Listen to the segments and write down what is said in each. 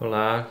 Olá,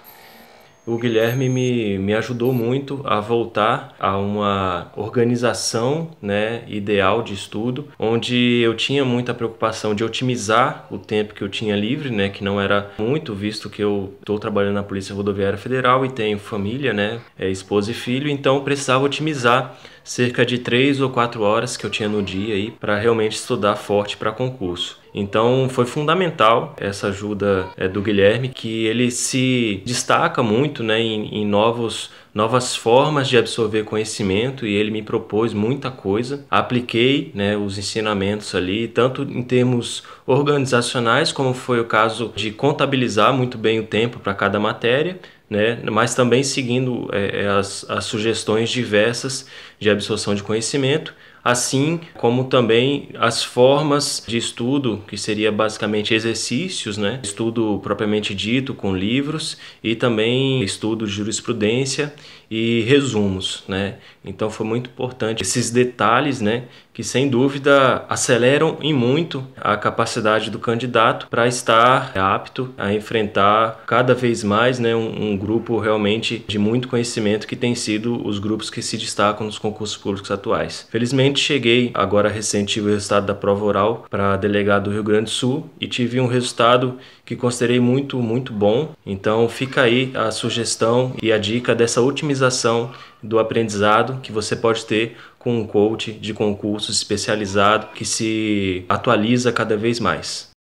o Guilherme me, me ajudou muito a voltar a uma organização né, ideal de estudo, onde eu tinha muita preocupação de otimizar o tempo que eu tinha livre, né, que não era muito, visto que eu estou trabalhando na Polícia Rodoviária Federal e tenho família, né, é, esposa e filho, então precisava otimizar cerca de três ou quatro horas que eu tinha no dia para realmente estudar forte para concurso. Então foi fundamental essa ajuda é, do Guilherme, que ele se destaca muito né, em, em novos novas formas de absorver conhecimento e ele me propôs muita coisa. Apliquei né, os ensinamentos ali, tanto em termos organizacionais, como foi o caso de contabilizar muito bem o tempo para cada matéria, né, mas também seguindo é, as, as sugestões diversas de absorção de conhecimento assim como também as formas de estudo, que seria basicamente exercícios, né? estudo propriamente dito com livros e também estudo de jurisprudência e resumos, né? Então foi muito importante esses detalhes, né, que sem dúvida aceleram em muito a capacidade do candidato para estar apto a enfrentar cada vez mais, né, um, um, grupo realmente de muito conhecimento que tem sido os grupos que se destacam nos concursos públicos atuais. Felizmente cheguei agora recente o resultado da prova oral para delegado do Rio Grande do Sul e tive um resultado que considerei muito muito bom. Então fica aí a sugestão e a dica dessa otimização do aprendizado que você pode ter com um coach de concursos especializado que se atualiza cada vez mais.